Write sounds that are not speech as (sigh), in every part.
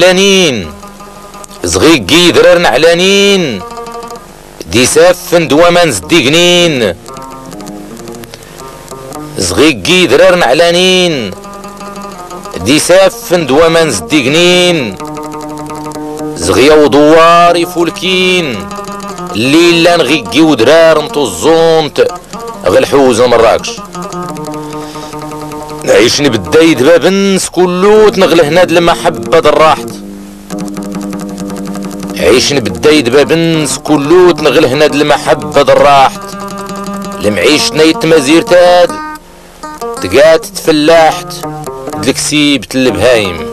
نعلانين زغيقي درار نعلانين دي سافن دوامان زديقنين زغيقي درار نعلانين دي سافن دوامان زديقنين زغيا ودواري فولكين الليلة نغيقي ودرار الزونت. غالحوز مراكش نعيشني بالدايد بابنس كلو تنغله هناد المحبة الراحت عيشني بالدايد بابنس كلو تنغله هناد المحبة الراحت لمعيشنا يتمازير تاد تقات تفلاحت دلكسيبت البهايم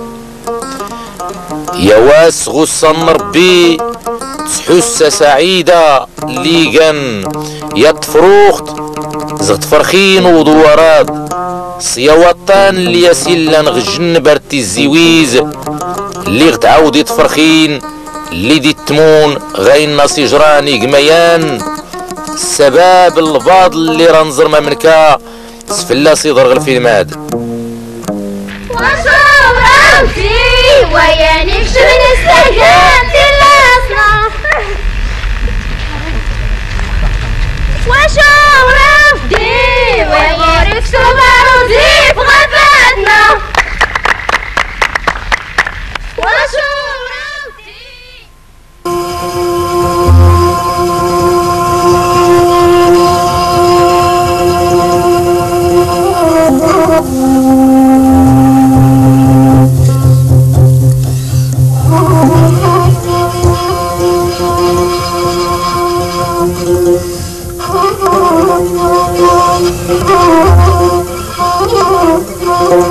يا واس غصن ربي تحس سعيدة ليقن يا تفروخت زغت فرخين ودورات صيا وطان اللي يسيلا نغجن برتي الزويز. اللي غتعاود يتفرخين اللي دي التمون غين جراني قميان. السباب الباض اللي رنزر ما منكا سفلا صيدر غلفي الماد وشوف أمتي ويا نكشف نستهجان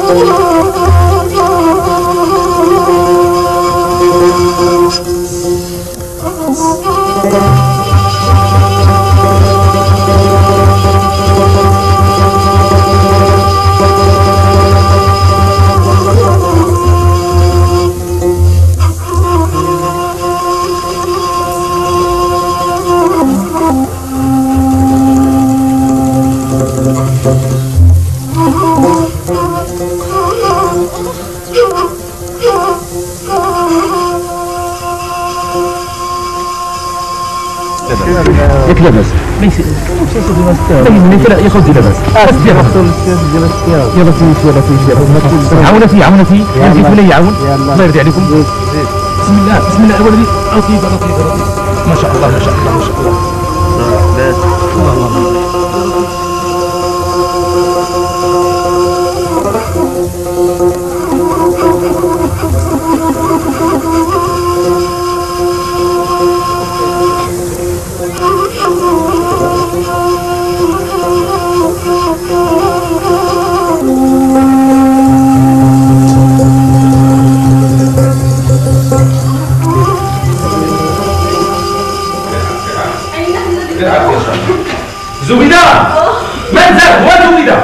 Oh. ياك لاباس. باين لا ياخذ لاباس بس ديال يلا تمشي يلا تمشي عاونتي عاونتي يزيد ولا يعاون الله. يرضي عليكم بسم الله بسم الله. الولدي لطيف لطيف لطيف ما شاء الله ما شاء الله ما شاء الله. من ذا؟ زبيدة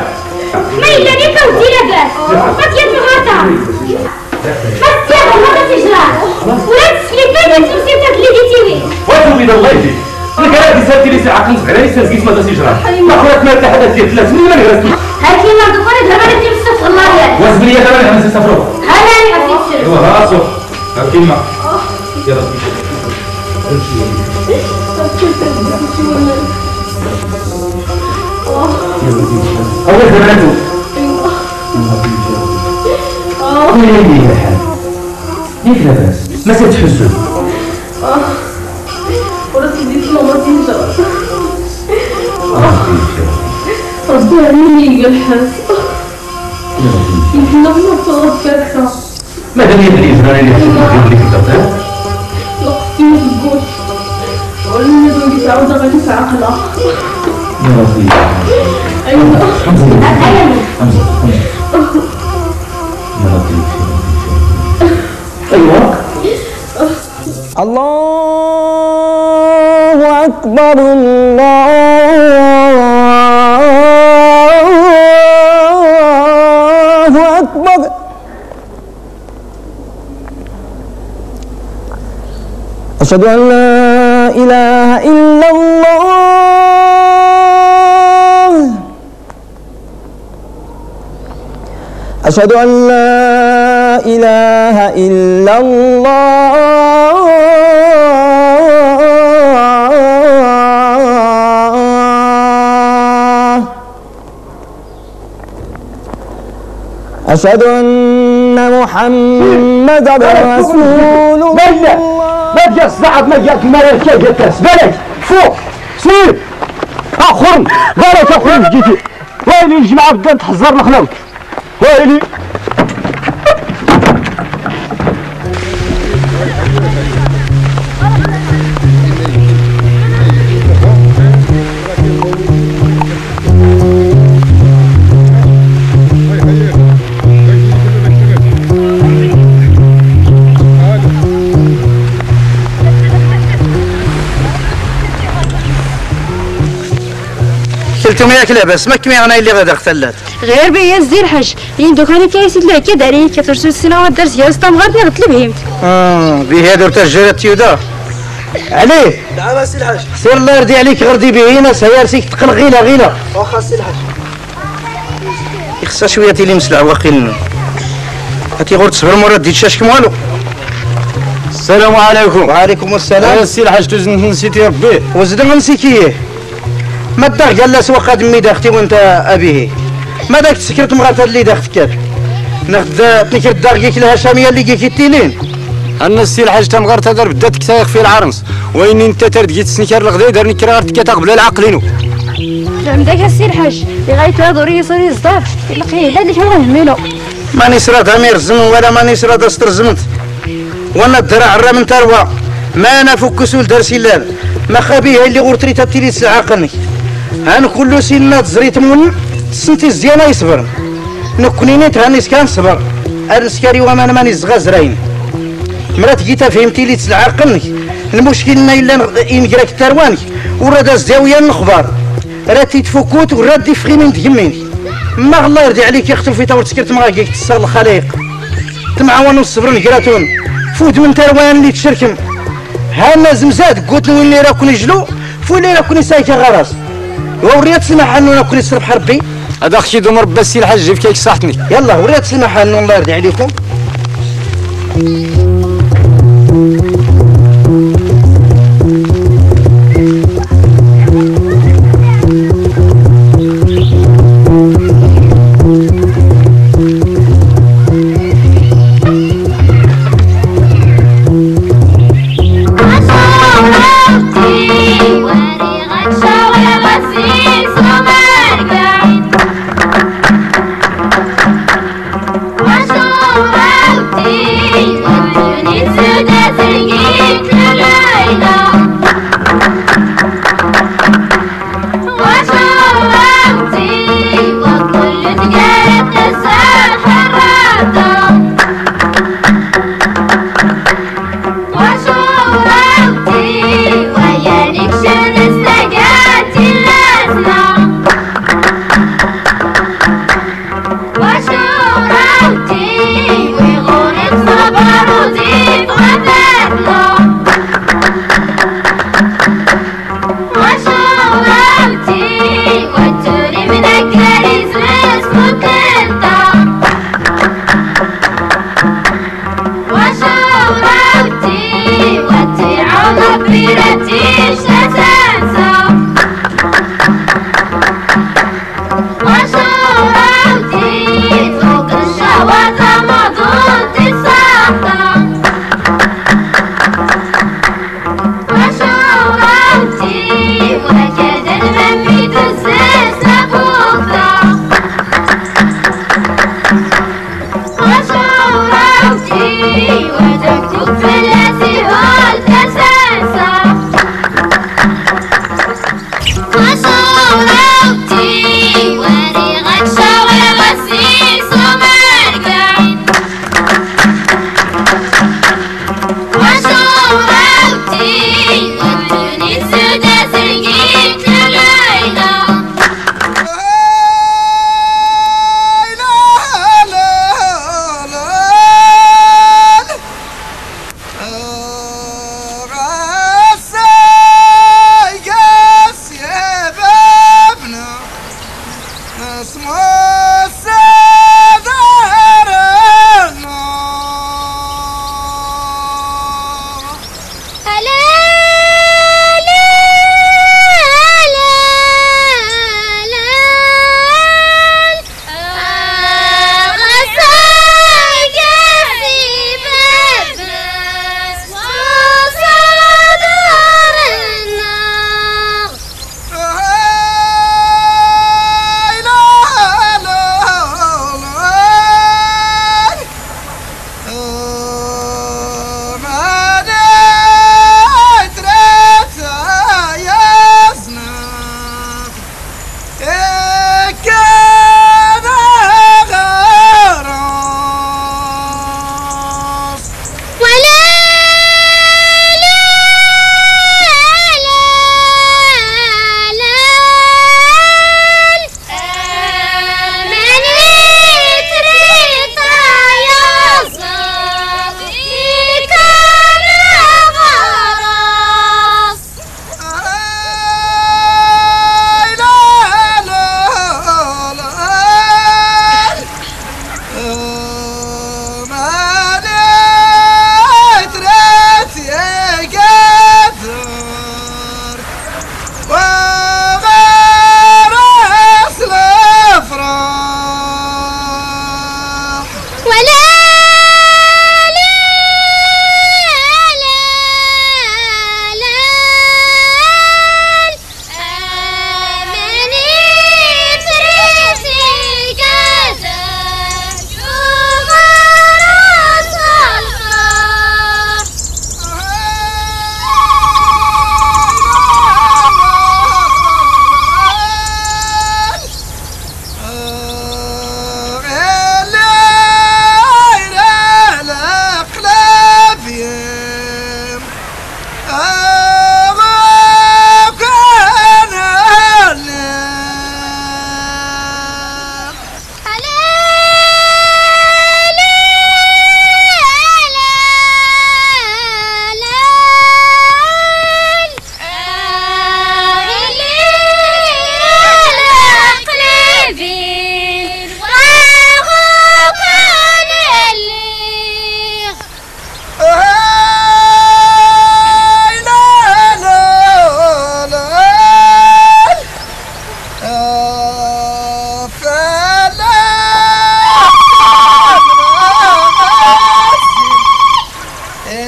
ما إلا ليك ودي لاباس ما تيد الغطا بس يا ما تجرى ولا تسلي ثاني تمسي تاكلي ديتي وزبيدة الله يهديك أنا قاعد سالتي لي ساعه كنت على لسه زقيت ما تسجرا ما خرجت ما تحت ديال ثلاث سنين ما نغرست هاكي ما دخل دابا انت مستف الله يا. وزبليه دابا أنا خمسة سفرو هلا أنا عرفتي ايوا راسو الكلمة يلا. اول زمانته وين لي الحال ياك لاباس ما تحسن وراسي ديت ماما تنجر ربي علمني الحاس يمكن نغلط صوت كارثة مادام يدري زمان اللي تحسن ديك الدكتور لقيتي ما تقولش ولا ندوي تعاود غادي في عقلها يا ربي. الله أكبر الله أكبر أشهد أن لا إله إلا الله أشهد أن لا إله إلا الله. أشهد أن محمدا رسول الله. مجد صعب مجد ما يركب الكاس بلد فوق سير اخرن غيرك اخرن جيتي. ويلي الجماعة بدات تحزر الخلاوت quê đi. 300 لاباس ما كمي أنا اللي غادي اختلات غير بيا الزير حاج يم يعني دوك أنا كايس لا داري كترسو السنة والدرس يا اسطى مغادي نطلب هيمت آه بهذا تجرت تيودا. عليه نعم سي الحاج سير الله يرضي عليك غردي بهينا سيارسيك تقل غيلة غيلة واخا سي الحاج يخصها شوية تيلي مسلع واقيل هاتي غور تصبر مرة ديت شاشكم والو. السلام عليكم. وعليكم السلام. أه، السي الحاج توزن نسيتي ربي. وزدنا نسيكيه ما الدار قال لا سوق دمي داختي وأنت أبيه. ما داك تسكرت مرات اللي داختك ناخد تنكر الدار كيك الهشاميه اللي كيك التيلين. أنا السي الحاج تمغار تدار بدات كتايق في العرنس. وين أنت ترديت سنيكر الغدا دارني كرا غير قبل العقلينو فهم داك السي الحاج اللي دوري يصير يصداف يلقيه هذا اللي كان غنهملو ماني سرات امير الزمن ولا ماني سرات استر زمنت وأنا الدرع الرا من تروى. ما أنا فك سول دار سلال ما خبيه اللي غورتري تبتلي تسعقني هان كل سنة زريت من سنتي الزيانة يصبر. نكوني نيت هاني سكان صبر. السكاري وما أنا ماني زغا زراين. مرات جيتا فهمتي لي تسعقني المشكل لنا إلا ينقراك الترواني وراد الزاوية الخبار راتي تفكوت وراد فخيني تجميني. ما الله يرضي عليك يا أختي في تور تسكرت معاك تسر الخليق. تمعاون الصبر نقراتون فود من تروان اللي تشركم هانا زمزاد قلت له اللي راكم يجلو فولي راكم سايكه غراس. ووريت سمح انه راكم يسرب حربي. هذا أختي دوم ربي السي الحاج جيب كيك صحتني يلا وريت سمح انه الله يرضي عليكم.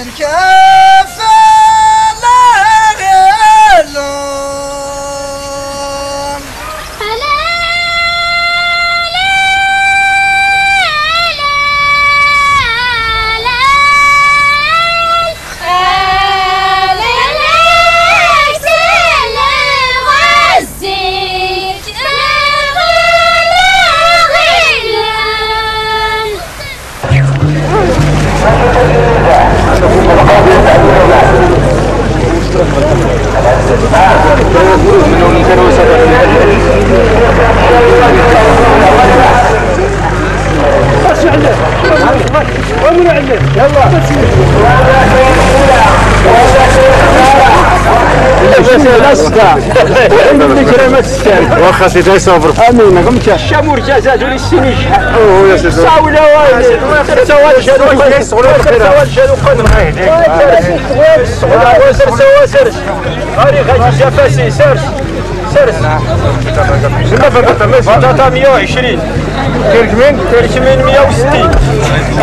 America! واخا سيدي يصبر امين قمت الشامور جازات للسنين شحال اوه يا سيدي صاوله وايد سوال شنو سوال شنو قدر سر سوا سرس هاري غادي جافاسي سرس سرس شنو فقط فقط 120 كيرك من كيرك من 160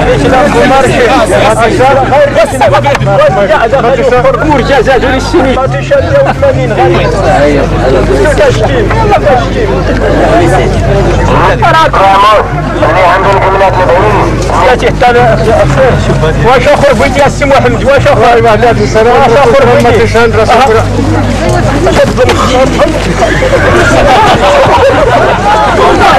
ليش لا مارشي خير. بس قاعد مور جازات للسنين 180 غادي كاشتين والله كاشتين ياتي حتى واش اخر بغيتي يا سي محمد واش اخر واش اخر بغيتي الرواسي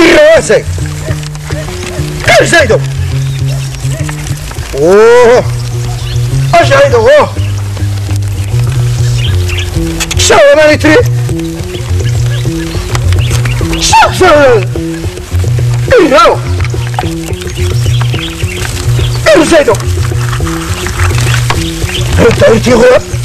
الرواسي غير زايدو اوه اش هيدو اوه شو ماني تري شو شو ايرو غير زايدو انت انت هو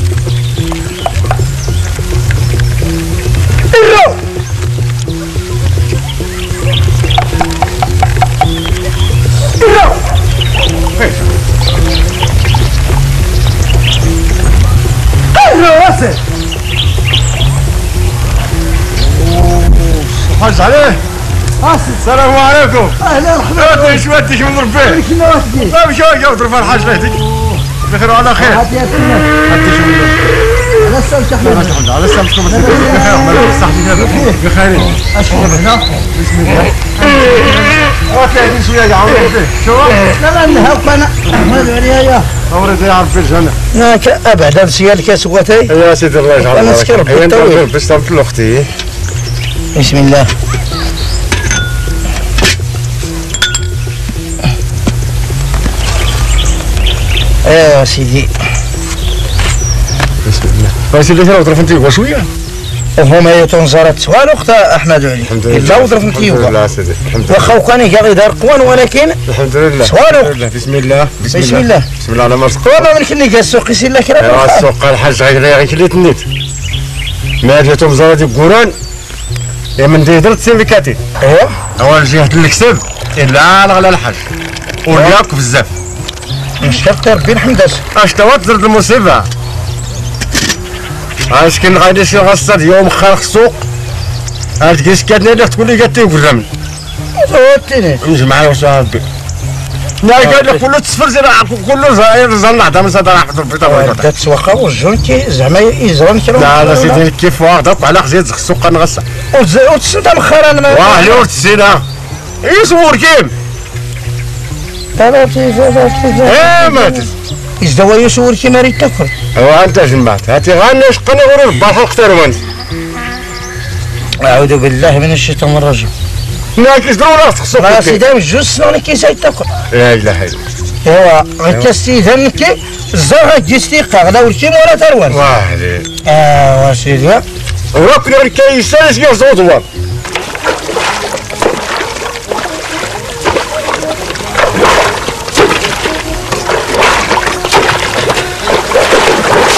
حاج عليه؟ السلام عليكم. أهلا مرحبا إيش وديش من ربي مش هاي جاوب رفع الحاج لهديك بخير وعلى خير. هاتي يا سنة على السلام شحنة على السلامتكم بخير مالك صاحبي بخير. اشرب هنا بسم الله. وكاين شوية يا عمري شو؟ لا لا نهاوك أنا أحمد عليها يا عمري زي عارف في الجنه هناك أبعد هذا السيال كاس واتي يا سيدي الله يجعل أنا سكر بالطويل. باش تعرف أختي بسم الله. ايوا سيدي. بسم الله. بس اللي ترى وطرف انت شوية هما يتون زارت سوال اخت أحمد علي. الحمد لله. وظرف الحمد نتيوبا لله سيدي. الحمد لله. واخا وكان يقضي دار قوان ولكن الحمد لله. سوالو. الحمد لله. بسم الله. بسم الله. بسم الله على مرسك وما من كني قال سوق يسير لك. راه السوق الحاج غير غير كليت النيت. ما جاتهم زرادي بقران. من دي درت سيميكاتي ايوا اول جهة الكسب إلا على الحاج. ولياك بزاف. نشكرت ربي الحمد أش توات زرد المصيبة؟ اش كان غادي شي غصر يوم خارق السوق. اش كيس كاتنا اللي تقول لي قالت لي قدام توتني نجمع يا صاحبي لا قال لك كله تصفر زي كله زاير زنع دام حضر في دات سواقا وجون كي زعما يزرون كيلو لا لا سيدي كيف واخد على خزيت وتسودا مخرا أنا ما واه لي ورت السينا يصور كيم إيه ماتت يزدوا يسور كي مريت تاكل؟ هو أنت جمعت هاتي غاني شقني غير البارح أختار وانت. أعوذ بالله من الشيطان الرجيم. لا كيزدروا راسك ما السوق سيدي جوج سنون كي زايد تاكل. لا إله إلا أيوا غتستي ذنك الزهر جستي قاغلا والكيم ولا تروان. الله آه سيدي. وراك غير كيسالس كيف زوطوا ما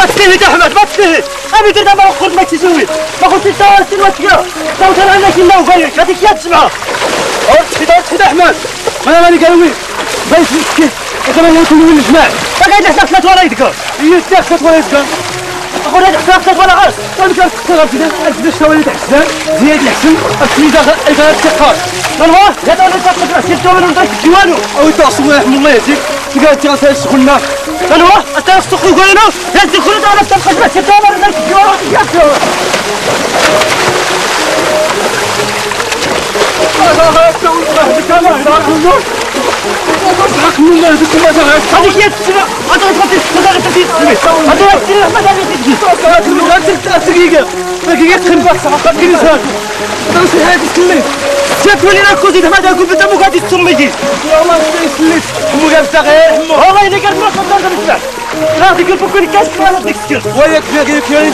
تستهد يا احمد ما تستهد أبي درنا ما قلت ما تسوي ما قلت إنت واسل وتقرا لو ترى شي لو فايك هذيك يا قلت كذا قلت أحمد. ما أنا ماني قالوا بيت مسكين. وكما يكون من الجماع فقاعد نحتاج ثلاث ورايدك هي ثلاث ورايدك اخويا هذا حساب ولا غير وأنا كان كثر في ذا شوالي حسان زياد الحسن السيدة غير الثقات نروح هذا ولا تقدر سيرتو من ضيف ديوانو أو تعصوا يا الله يهديك تلقى تيغا تسخنا نروح حتى تسخن كوينو لا تدخلوا على تبقى سيرتو من ضيف ديوانو وياك يا كيان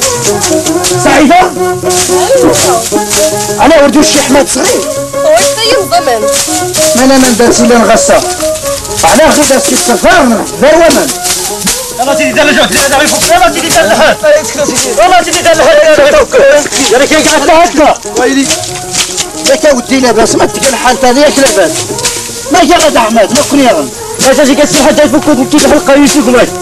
سعيدة؟ أنا ورد الشيخ أحمد صغير واش طيب ضمن ما أنا من داتي لين غصة؟ على أخي داتي السفار من لا ومن؟ يلا سيدي دار الجهد يلا يفك يلا سيدي دار الحال يلا سيدي دار يا كي قعدت هكا ويلي ياك ودي لاباس ما تقل حالت هذه ياك لاباس ما جا غدا أحمد ما كون يغن يا سيدي كتسير حتى يفك كيف الحلقة يوسف معك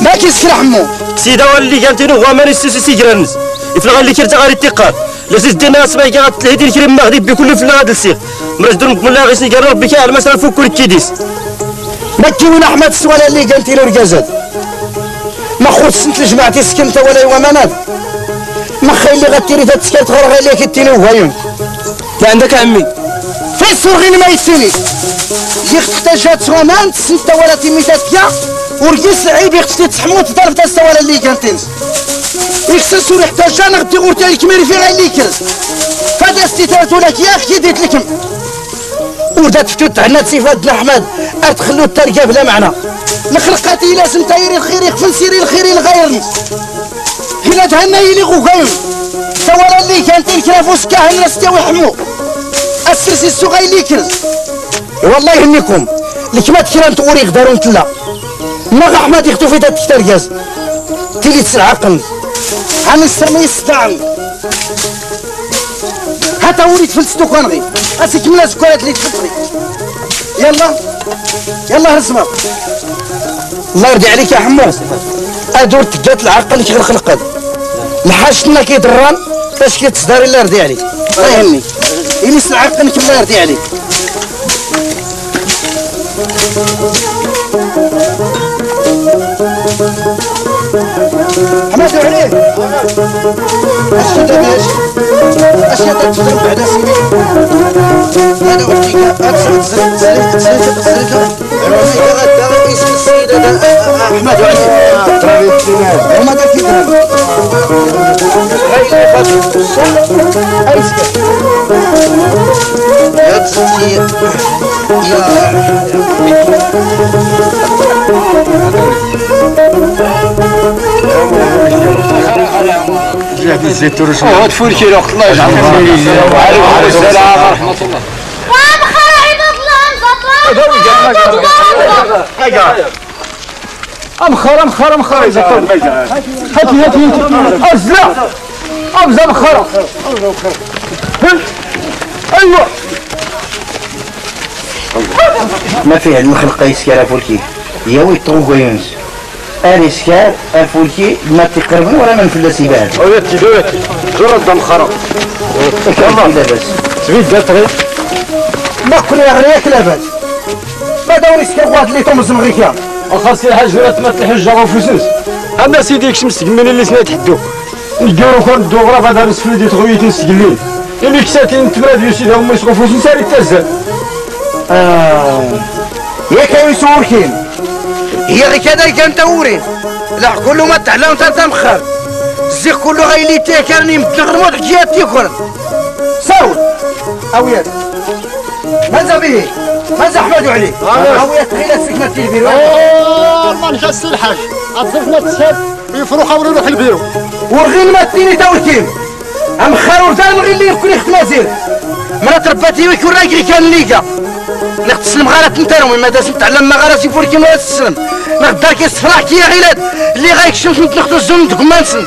ما كيسكر حمو سيدا واللي كانت هو ماني سيسي جرانس يفلغ اللي كرت غير التقاد لسيس دينا اسمع كي غتلهدي الكريم مغربي بكل فلا غاد السيخ مرز درم من لا غيسني قال ربي كاع مثلا فوق كل كيديس. ما كيون أحمد السؤال اللي قالت له رجازات ما خوت سنت لجماعتي سكنت ولا يومانات ما خير اللي غتيري تتسكت غير غير اللي كتيني وهايون لا عندك عمي. في السرغين ما يسيني يختتا جات سوامان سنت ولا تيميتات كيا ورقيس عيب يختي تحموت ضرب تستا ولا اللي كانتين. يخصص وريحتا جانا غدي غورتا الكميري في غير اللي كرز فدا استيتات ولا كيا أختي ديت لكم وردا تفتوت عنا صفات بن احمد ادخلوا الترقة بلا معنى. مخلقاتي لازم تايري الخير يغفل سيري الخير الغير. هنا تهنا يلي غوغايم. سوالا اللي كانت الكرافوس كاهن نستوي حمو السرسي السوغاي اللي كرز والله يهنيكم لكما تكران توري غدارون تلا ما احمد يختو في دات كترقاز تيلي تسعقل عن السمي يستعن. حتى وليد فلسطو كان غي أسيك من السكوات اللي تفطري يلا. يلا رسمة. الله يرضي عليك يا حمو أدور تجات العقل كي غير خلقت لحاشنا كيدران. باش كيتصدر الله يرضي عليك. الله يهنيك. يليس العقل الله يرضي عليك. Thank you. حماد عليه؟ أشهد باش أشهد تضرب على سيدي أكثر زلت زلت زلت زلت غدا اسم السيد أحمد عليه هما داك اي سكت يا الزيت هو الله يجعل وعليكم السلام ورحمه الله امخر امخر امخر هاتي هاتي ازلا أيوه. ما فيه المخلقة يسكر فولكي يا وي طوغو يونس. أنا سكار الفولكي ما تقربون ولا من فلسي بعد. وياتي دوياتي جرد مخرة كمان لاباس سبيت جات غير ما كنا غريك لاباس ما دوري واحد اللي طمس مغريكا خاص الحاج ولا تمت الحجة وفلوس أما سيدي كش مستقبل اللي سنا تحدو نديرو كون دوغرا بعد نسفل دي تغويتي نسقلين اللي كساتين تمراد يوسيد هما يسقفو في نساري تزل آه. يا كان يسور كين هي غير كذا كان تورين لا كله ما تعلم تا مخر زي كله غيلي تاكرني متغرموت جيات تيكر. ساول اويات ماذا به؟ ماذا أحمد علي؟ هو يتخيل السكنة البيرو. أوه ما نجس الحاج. اتصفنا تسهب يفرو خاور يروح البيرو. ورغين ما تيني تاولتيم ام خير ورزان غير اللي يكون يختم زين مرات رباتي ويكون راجلي كان ليكا. نغتسلم غارة نتارومي ما داس نتعلم ما غارة سيفور كيما تسلم. نغدار كي صفراح كي يا غيلاد اللي غايكشف نتنخدو الزون تكمانسن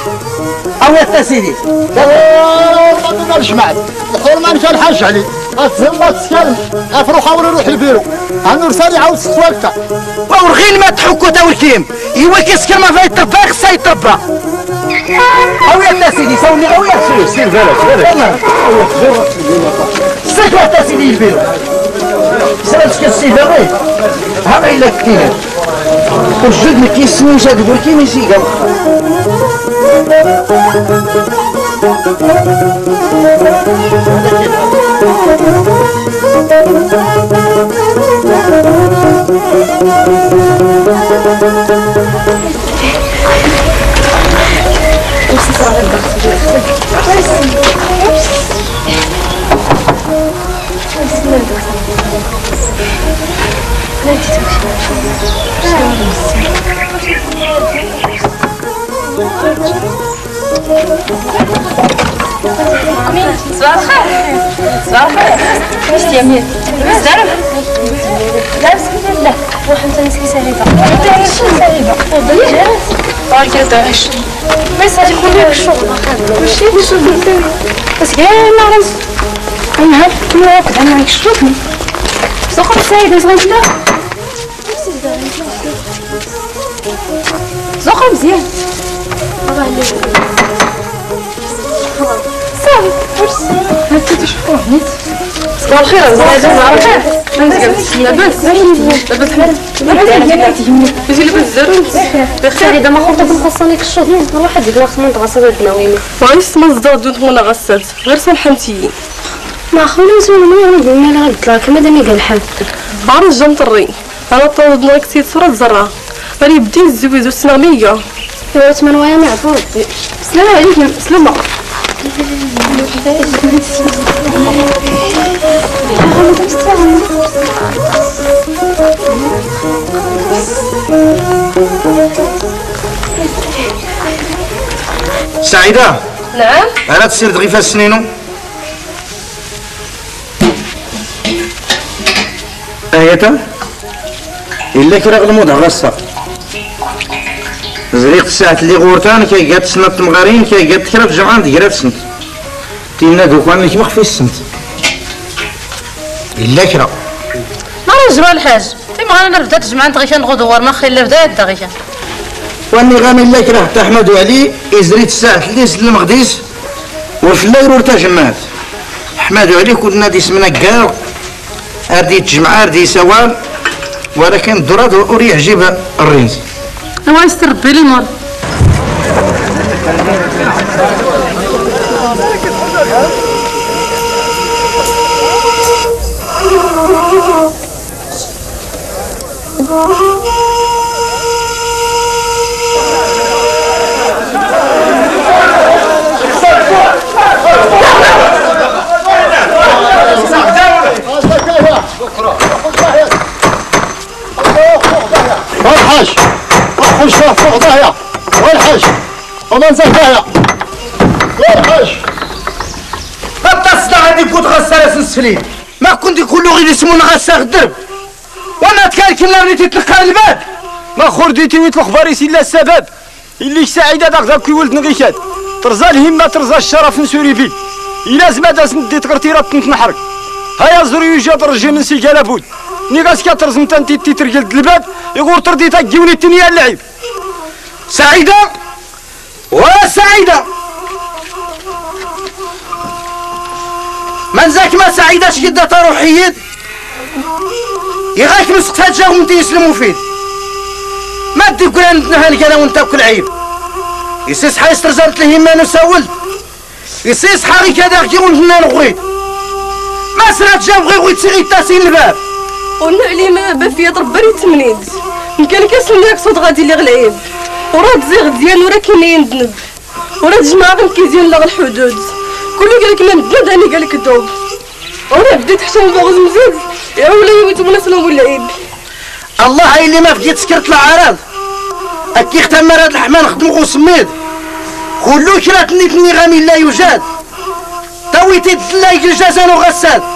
أو يا سيدي. اوه ما تقدرش معك الحرمه مشى الحاج علي. اتزم ما تسكلم أفرو خاور يروح البيرو. هانو رسالي عاود وقتها ورغين ما تحكو تاولتيم إيوا كيسكر ما فايت تربا خصها سوني سيدي سير بالك بالك سير البيرو. إلا كتير والجد ما كيسميش هاد البركي ما يسيقا صباح الخير صباح الخير واش تعمل بزاف لا بسم الله روح انت نسكي ساليبه تعيش ساليبه تفضلي جالس طارق تعيش ما يسالي كل الشغل ماشي الشغل بس كاع ما رز أنا عارف كل وقت أنا يشوفني سوق سعيد صغير لا سوق مزيان صافي مرسي هاكا تشوفوه نيت صباح الخير. زاد نعرف لاباس. لاباس لاباس باش لاباس زارون بخير. إذا ما خرجت لك الشهر. نروح هذيك لا خصنا نتغسل الدناوين وايس ما زداد دوت وأنا غسلت. غير سمحنتي ما خولي نسول ما يرد ما غلط لك ما دامي قال حد عارف جام أنا طولت نوع كتير صورة زرع راني بديت الزواج والسلامية يا تمن ويا ما عفوا ربي سلام عليكم سلامة سعيدة. نعم. ألا تسير تغيفها السنينو آية إلا كرا غلمود غصة زريق الساعة اللي غورتان كي قات سنة تمغارين كي قات كرا في جمعان ديرات سنت تينا دوكان اللي كيما في السنت إلا كرا. ما رجعوا الحاج. إما أنا بدات جمعان تغيشان غدوار ما خير بدات تغيشان. وأني غامي إلا كرا حتى أحمد وعلي إزريت الساعة اللي سلم غديس وفي الليل ورتا جمعات. أحمد وعلي كنا دي سمنا كار أردي تجمع أردي سوال ولكن الدراد أوري يعجب الرينز هو يستربي لي (laughs) مر والحاج وخش فوق ضايع نزل ضايع والحاج حتى الصداع هذه كنت غسالة سنسفلين ما كنت كله غير يسمون غساخ الدرب وأنا تكالكم لا بنيتي تلقى الباب. ما خرديتي ويتلو خباري سي لا السبب. اللي سعيدة داك كي ولد نغيشات. ترزا الهمة ترزا الشرف نسوري فيه إلا زمادة سندي تقرتي راه تنحرق هيا زري جات رجي من سي لابد ني غاسكا ترزم تنتي تيترجل الباب يقول تردي تاكيوني التنيا اللعيب. سعيدة؟ وسعيدة من ذاك ما سعيدة؟ شدة روحيد يغاك مسقفات جاو انت يسلموا فيه ما تدي كل نهانك أنا وانت كل عيب. يسيس حي استرزمت الهمان وسولت يسيس حاري كذا كي ونهنا نغريد. ما سرات جاو غير غير تسيغي تاسين الباب. قلنا عليه ما بفيا رباني تمنيد كاسل ياك صوت غادي اللي غلايب وراه تزيغ ديال وراه كاين ذنب. وراه تجمع غير كيزيان لغ الحدود. كله قال لك ما مدد أنا قال لك دوب وراه بديت حتى نبغز مزيد. يا ولي ويتم نسلم والعيد. الله هاي اللي ما فديت سكرت العراض أكي اختمر هاد الحما نخدم غو سميد. كلو كرات نيت النغامي لا يوجد تويتي الدلايق الجزان وغساد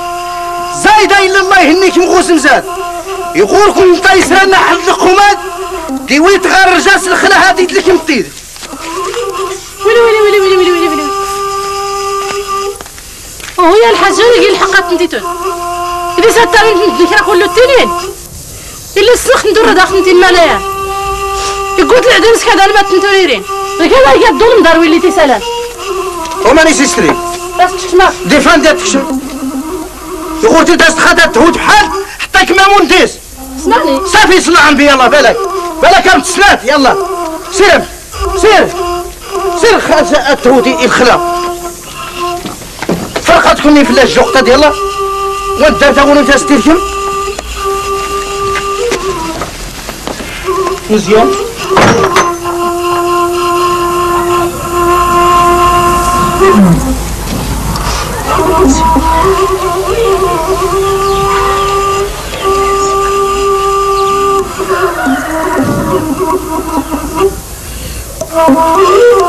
زايدة إلا الله يهنيك مغوس مزاد. يقول كون طايس رانا حد القماد ديوي تغار رجاس الخلا هادي تلك مطيد. ويلي ويلي ويلي ويلي ويلي ويلي ويلي. وهي الحاجة اللي الحقات نتيتون. إذا ساتا من ذكرى كله التنين. إلا السلخ ندور داخل نتي الملايا يقول العدن سكاد على ما تنتوريرين. ركلا يا الدول مدار ويلي تسالان وماني سيستري بس تشمع. ديفان ديال تكشم يقول تداس تخدر تهود بحال حتى كما مونتيس اسمعني. صافي صلى عن بي يلا بالك. بالك كم تسنات يلا. سير. سير. سير خاصة تهودي الخلا فرقت كوني في الجوقة ديالها وانت تقول انت ستيركم. مزيان. ويلي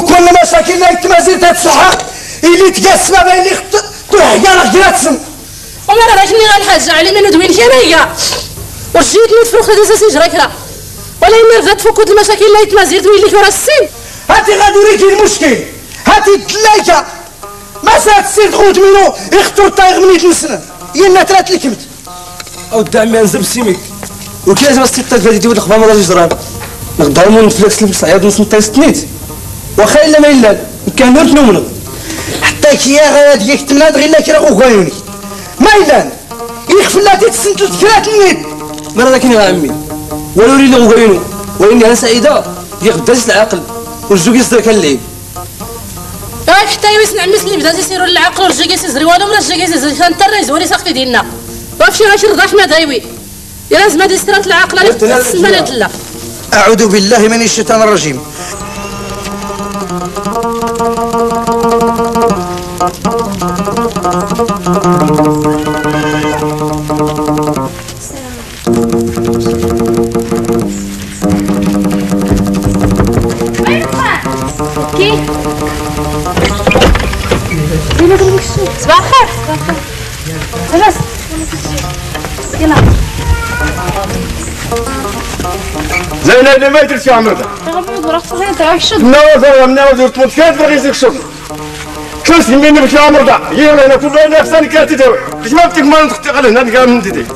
مكي اللي تفك ولا مشاكل اللي تمازيل تتسحق اللي تقسم بين اللي تحيا لك جاتسم وما راك اللي غنحاج؟ علي من دوين كنايا ورجيت نوت فروخ هذا ساسي جراكلا ولا إما رفضت فكوت المشاكل اللي تمازير دوين لك ورا السن. هاتي غادي يوريكي المشكل. هاتي الثلاجة ما سات سير خوت منو يخطر طايغ مني تنسنا ينا ترات الكمت أو دعمي انزب سيميك وكي لازم استيقظ في هذه الخبار ما غاديش جران نقدر من نتفلكس لبس عياد نص نتا ستنيت واخا الا ما الا كان نور نومنا حتى كيا غادي ديك تمناد غير لا كرا غوغايوني ما الا يخفل لا تتسنت كرات النيت مرة كاين يا عمي. ولو لي غوغايونو واني أنا سعيده. ديال غداش العقل. والجوك يصدر كان اللعب راك حتى يسمع مسلم بدا تيسيروا للعقل ورجع يسيزري. والو من رجع يسيزري؟ كان تريز ولي ساقطي ديالنا وفشي غاشي رضاش ما دايوي؟ يا لازم استرات العقل تسمى لا. أعوذ بالله من الشيطان الرجيم. صباح الخير جلس يلا اللي ما يدير شي عمر ده غنبغي نروح صغير تاع الشد مناوزة مناوزة تموت كانت بغي يزيك شوف كان سميني بشي عمر ده يلا أنا كل أنا نفساني كانت تداوي باش ما بتك ما نختي على هنا نلقى من ديدي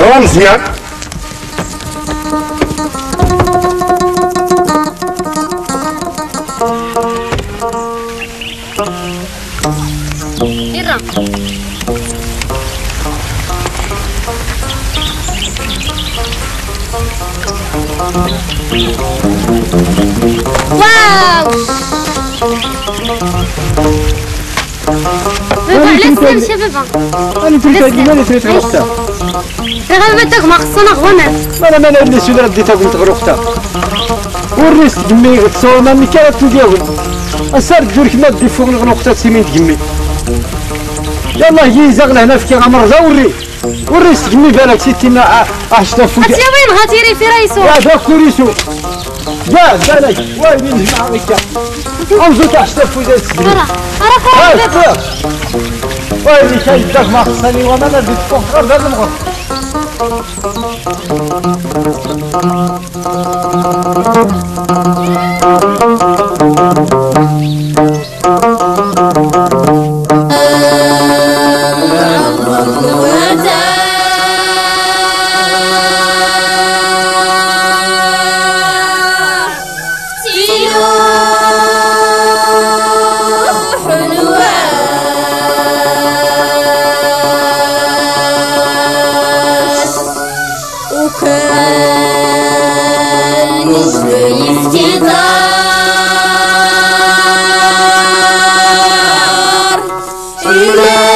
هو مزيان واو. بابا علاش تمشي بابا أنا تريد أنا تريد غرفتها غير ما تاك ما خصنا غونات أنا ما أنا سيدي رديتها قلت غرفتها وريست دمي تصور ما ملي كانت تلقاون اسار تقول كما دي فوق الغنوختا سيمين تقمي يلا هي زغل هنا في كيغامر وري. وريست تقمي بالك سيتينا عشتا فوق. هاتي وين غاتيري في رايسو يا داك كوريسو. يا بالك وين نجمع غيكا انزل السجن راه راه هاي بابا وين كاين ما خصني وأنا لا بديت فوق غير هذا المغرب وكان Allah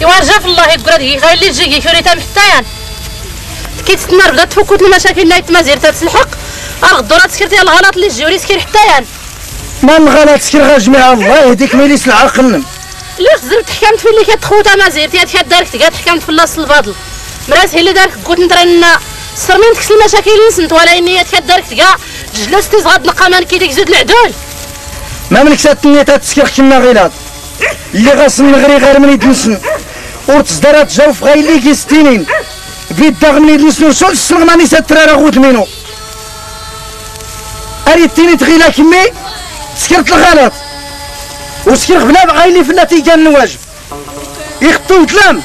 يوارجا في الله يقرا غير اللي تجي كوري تام حتى كيتستنى بدات تفكوت المشاكل نايت مازير تتلحق الغدو راه تسكرتي الغلط اللي جوري سكير حتى ما الغلط سكر غير جميع الله يهديك ميليس العقل اللي خزر تحكمت في اللي كتخوتا مازير. تيات دارك تقاد تحكمت في اللاص الفاضل مرات هي اللي دارك قلت ندرنا سرمين تكس المشاكل اللي نسنت ولا اني كات دارك تقا جلستي زغاد نقامان كي ديك زود العدول. ما ملك ساتني تتسكر كنا غيلات اللي غاسن نغري غير من يدنسن. ورتصدرات جوف غاي اللي كيستينين. بيد داغ من يدنسن شو السنغ ماني ساترارا غوت منو اريتيني تغيلا كمي سكرت الغلط. وسكر بلا غايلي في النتيجة النواجب. يخطو يتلام.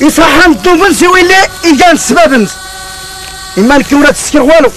يصحن الدوبن سوي اللي يجان السبب أنت. إما الكورة تسكر والو.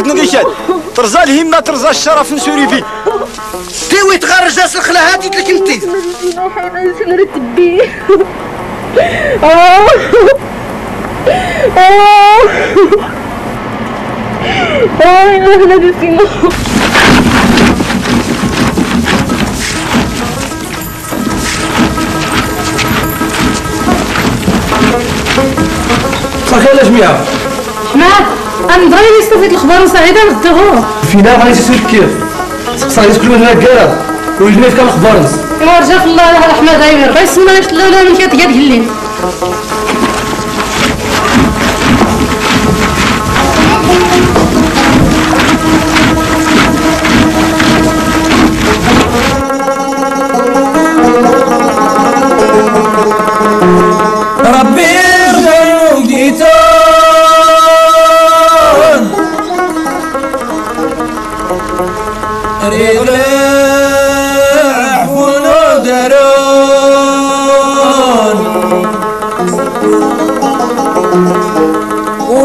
ولد نقيشات ترزى الهمة ترزى الشرف نسوري فيه تيوي تغرج راس الخلا هادي لك انت. آه آه آه نحن نتيمو صافي على جميعة شمال أنا نبغي نستفيد الخبر سعيدة نغدوه فينا غادي تسوي كيف؟ سقسا غادي تكون هنا كالا ويجينا كان الخبار نس ايوا رجاك الله احمد عيمير غير سمنا يطلعوا لنا من كيت قاد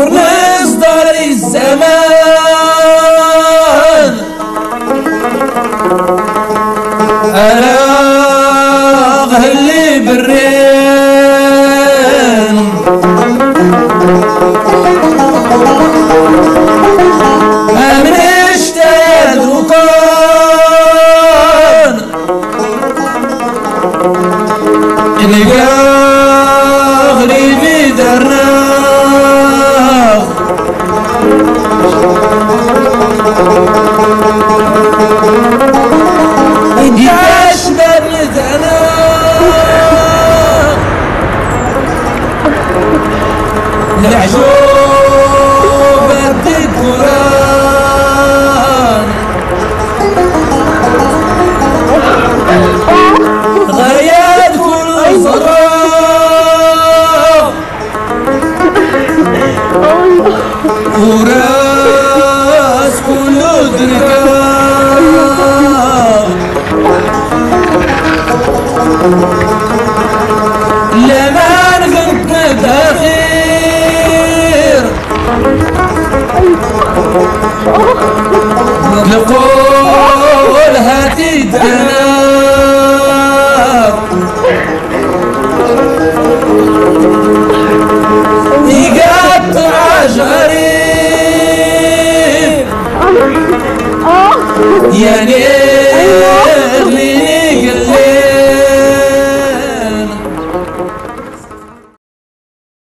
وناس دار الزمان زمان